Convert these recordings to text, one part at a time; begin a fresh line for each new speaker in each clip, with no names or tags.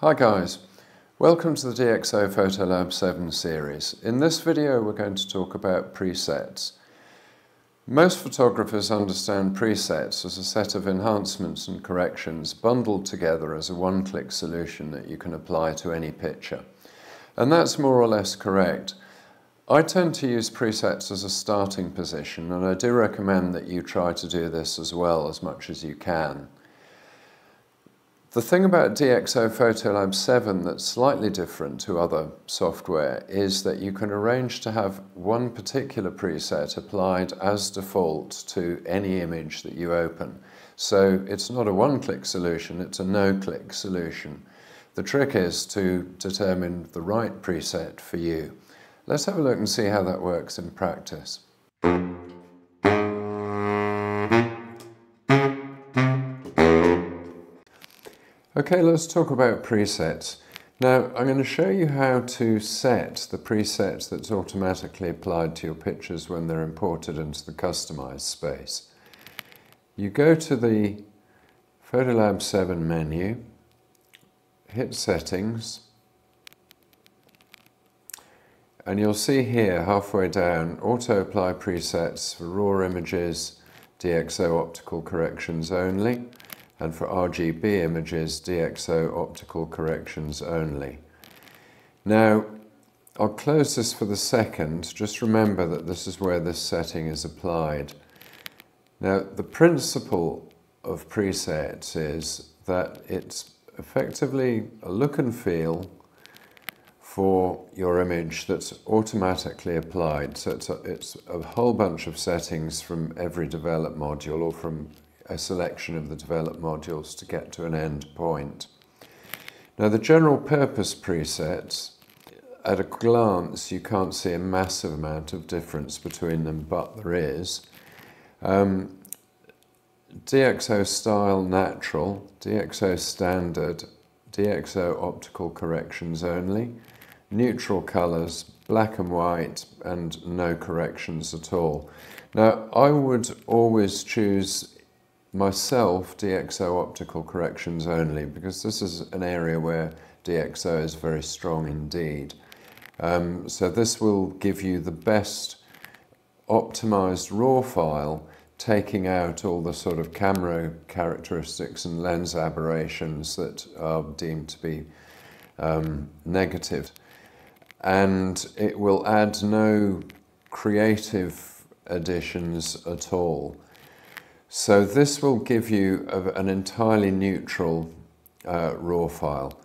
Hi guys, welcome to the DxO Photolab 7 series. In this video we're going to talk about presets. Most photographers understand presets as a set of enhancements and corrections bundled together as a one-click solution that you can apply to any picture. And that's more or less correct. I tend to use presets as a starting position and I do recommend that you try to do this as well as much as you can. The thing about DxO Photolab 7 that's slightly different to other software is that you can arrange to have one particular preset applied as default to any image that you open. So it's not a one-click solution, it's a no-click solution. The trick is to determine the right preset for you. Let's have a look and see how that works in practice. Okay, let's talk about presets. Now, I'm going to show you how to set the presets that's automatically applied to your pictures when they're imported into the customized space. You go to the Photolab 7 menu, hit settings, and you'll see here halfway down auto apply presets for raw images, DxO optical corrections only and for RGB images, DxO optical corrections only. Now, I'll close this for the second. Just remember that this is where this setting is applied. Now, the principle of presets is that it's effectively a look and feel for your image that's automatically applied. So it's a, it's a whole bunch of settings from every develop module or from a selection of the developed modules to get to an end point. Now the general purpose presets, at a glance you can't see a massive amount of difference between them, but there is. Um, DxO Style Natural, DxO Standard, DxO Optical Corrections Only, Neutral Colours, Black and White, and no corrections at all. Now, I would always choose myself DxO optical corrections only because this is an area where DxO is very strong indeed. Um, so this will give you the best optimized raw file taking out all the sort of camera characteristics and lens aberrations that are deemed to be um, negative. And it will add no creative additions at all. So this will give you a, an entirely neutral uh, raw file.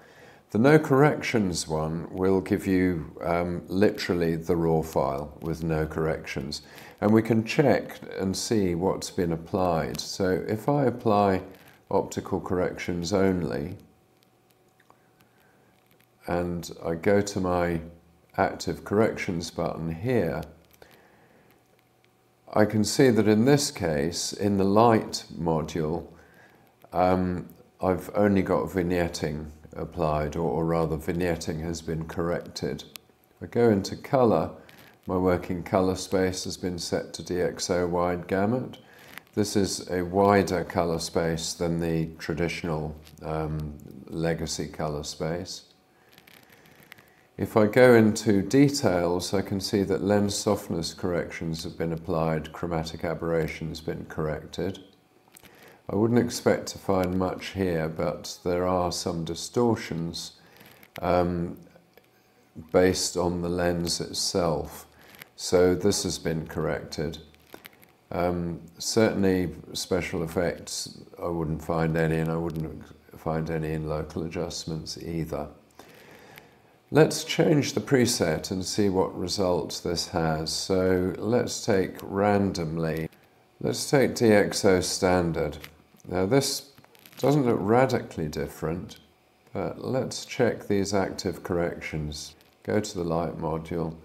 The no corrections one will give you um, literally the raw file with no corrections. And we can check and see what's been applied. So if I apply optical corrections only, and I go to my active corrections button here, I can see that in this case, in the light module, um, I've only got vignetting applied, or, or, rather vignetting has been corrected. If I go into colour, my working colour space has been set to DxO wide gamut. This is a wider colour space than the traditional um, legacy colour space. If I go into details, I can see that lens softness corrections have been applied, chromatic aberration has been corrected. I wouldn't expect to find much here, but there are some distortions um, based on the lens itself. So this has been corrected. Um, certainly special effects, I wouldn't find any, and I wouldn't find any in local adjustments either. Let's change the preset and see what results this has. So let's take randomly, let's take DxO standard. Now this doesn't look radically different, but let's check these active corrections. Go to the light module.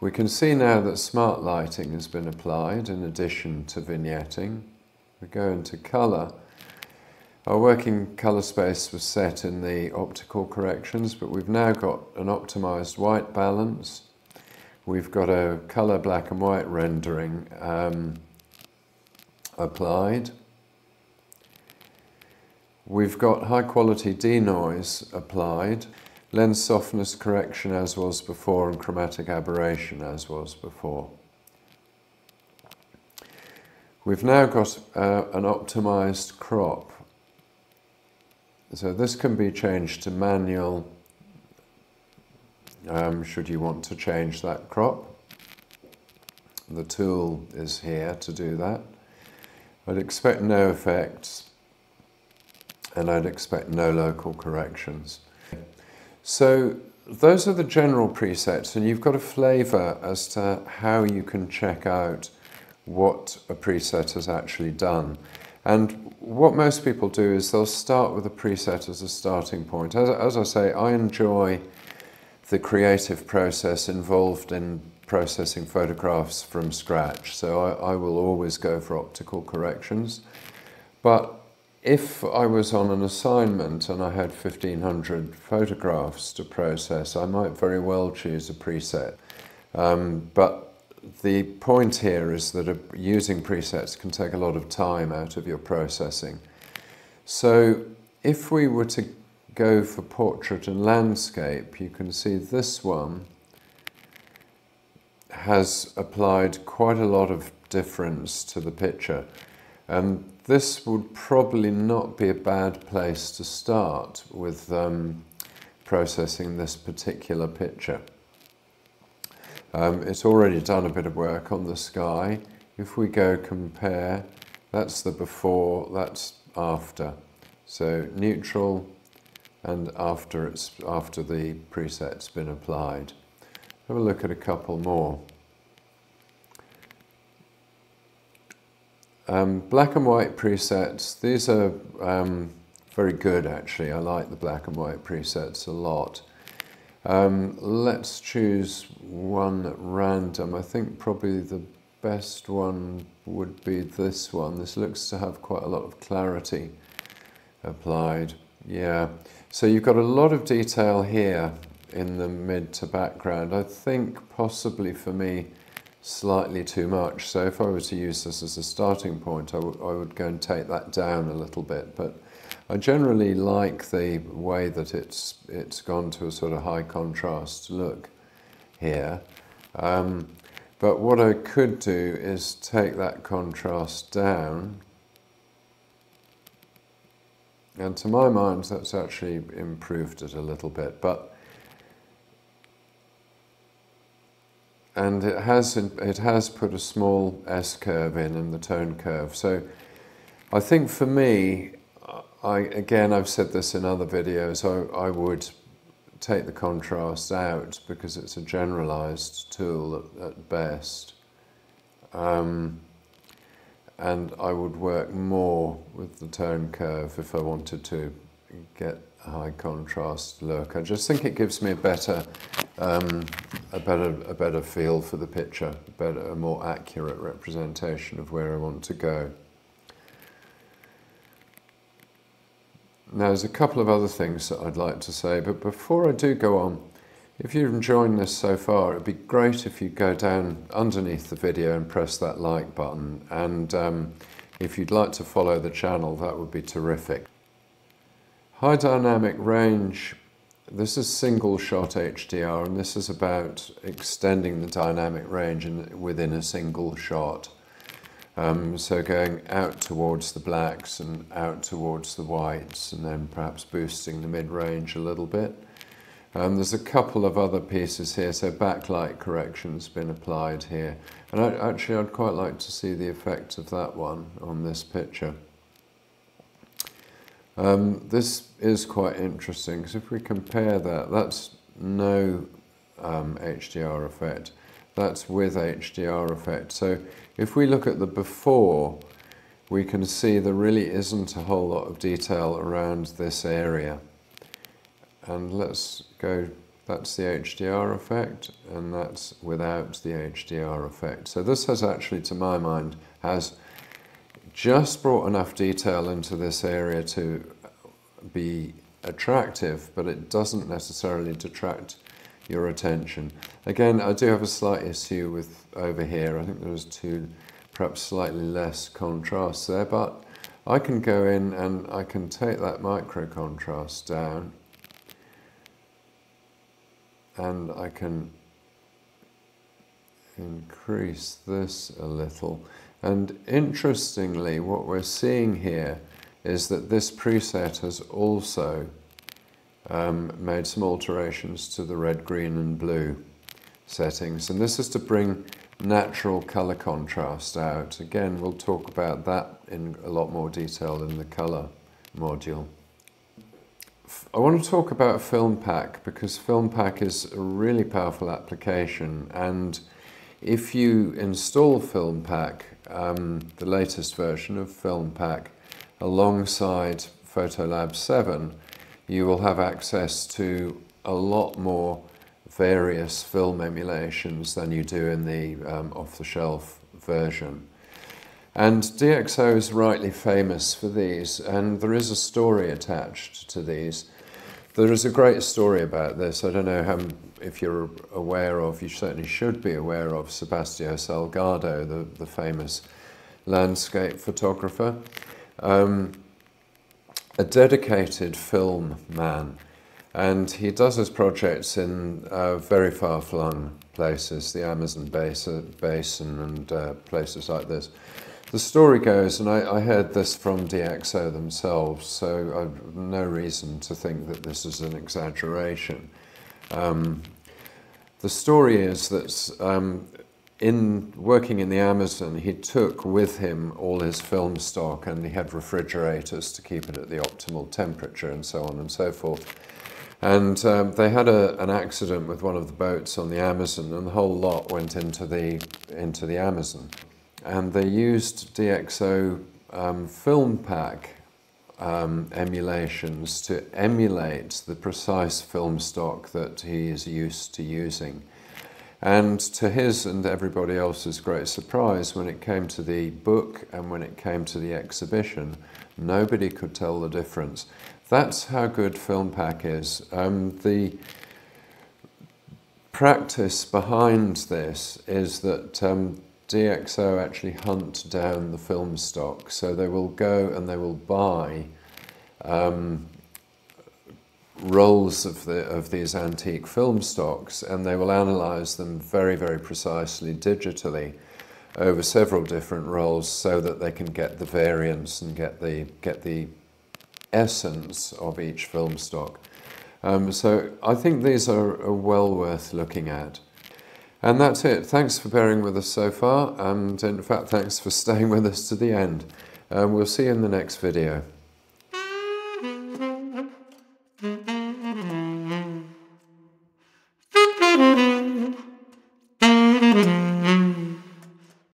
We can see now that smart lighting has been applied in addition to vignetting. We go into color our working colour space was set in the optical corrections, but we've now got an optimised white balance. We've got a colour black and white rendering um, applied. We've got high quality denoise applied, lens softness correction as was before, and chromatic aberration as was before. We've now got uh, an optimized crop. So this can be changed to manual um, should you want to change that crop. The tool is here to do that. I'd expect no effects and I'd expect no local corrections. So those are the general presets and you've got a flavour as to how you can check out what a preset has actually done. And what most people do is they'll start with a preset as a starting point. As, as I say, I enjoy the creative process involved in processing photographs from scratch. So I, I, will always go for optical corrections. But if I was on an assignment and I had 1500 photographs to process, I might very well choose a preset. Um, but the point here is that using presets can take a lot of time out of your processing. So if we were to go for portrait and landscape, you can see this one has applied quite a lot of difference to the picture. And this would probably not be a bad place to start with um, processing this particular picture. Um, it's already done a bit of work on the sky. If we go compare, that's the before, that's after. So neutral and after, it's, after the preset's been applied. Have a look at a couple more. Um, black and white presets, these are um, very good actually. I like the black and white presets a lot. Um, let's choose one at random. I think probably the best one would be this one. This looks to have quite a lot of clarity applied. Yeah, so you've got a lot of detail here in the mid to background. I think possibly for me slightly too much. So if I were to use this as a starting point, I, would go and take that down a little bit. But I generally like the way that it's, it's gone to a sort of high contrast look here. Um, but what I could do is take that contrast down and to my mind, that's actually improved it a little bit. But and it has it has put a small S curve in in the tone curve. So I think for me, I again I've said this in other videos. I, I would take the contrast out because it's a generalized tool at, at best. Um, and I would work more with the tone curve if I wanted to get a high contrast look. I just think it gives me a better, um, a better, a better feel for the picture, a better, a more accurate representation of where I want to go. Now, there's a couple of other things that I'd like to say, but before I do go on, if you've enjoyed this so far, it'd be great if you go down underneath the video and press that like button. And um, if you'd like to follow the channel, that would be terrific. High dynamic range, this is single shot HDR, and this is about extending the dynamic range in, within a single shot. Um, so going out towards the blacks and out towards the whites, and then perhaps boosting the mid-range a little bit. Um, there's a couple of other pieces here, so backlight correction's been applied here. And I, actually I'd quite like to see the effect of that one on this picture. Um, this is quite interesting, because if we compare that, that's no um, HDR effect. That's with HDR effect. So if we look at the before, we can see there really isn't a whole lot of detail around this area and let's go, that's the HDR effect, and that's without the HDR effect. So this has actually, to my mind, has just brought enough detail into this area to be attractive, but it doesn't necessarily detract your attention. Again, I do have a slight issue with over here. I think there's two, perhaps slightly less contrast there, but I can go in and I can take that micro contrast down and I can increase this a little. And interestingly, what we're seeing here is that this preset has also um, made some alterations to the red, green and blue settings. And this is to bring natural color contrast out. Again, we'll talk about that in a lot more detail in the color module. I want to talk about FilmPack because FilmPack is a really powerful application and if you install FilmPack, um, the latest version of FilmPack, alongside Photolab 7, you will have access to a lot more various film emulations than you do in the um, off-the-shelf version. And DxO is rightly famous for these, and there is a story attached to these. There is a great story about this. I don't know how, if you're aware of, you certainly should be aware of Sebastião Salgado, the, the famous landscape photographer. Um, a dedicated film man and he does his projects in uh, very far-flung places, the Amazon basin, basin and uh, places like this. The story goes, and I, I, heard this from DxO themselves, so I've no reason to think that this is an exaggeration. Um, the story is that um, in working in the Amazon, he took with him all his film stock and he had refrigerators to keep it at the optimal temperature and so on and so forth. And um, they had a, an accident with one of the boats on the Amazon, and the whole lot went into the, into the Amazon. And they used DxO um, film pack um, emulations to emulate the precise film stock that he is used to using. And to his and everybody else's great surprise, when it came to the book and when it came to the exhibition, nobody could tell the difference. That's how good FilmPack is. Um, the practice behind this is that um, DxO actually hunt down the film stock. So they will go and they will buy um, rolls of, the, of these antique film stocks and they will analyze them very, very precisely digitally over several different rolls so that they can get the variance and get the, get the essence of each film stock. Um, so I think these are, are, well worth looking at. And that's it. Thanks for bearing with us so far, and in fact, thanks for staying with us to the end. Um, we'll see you in the next video.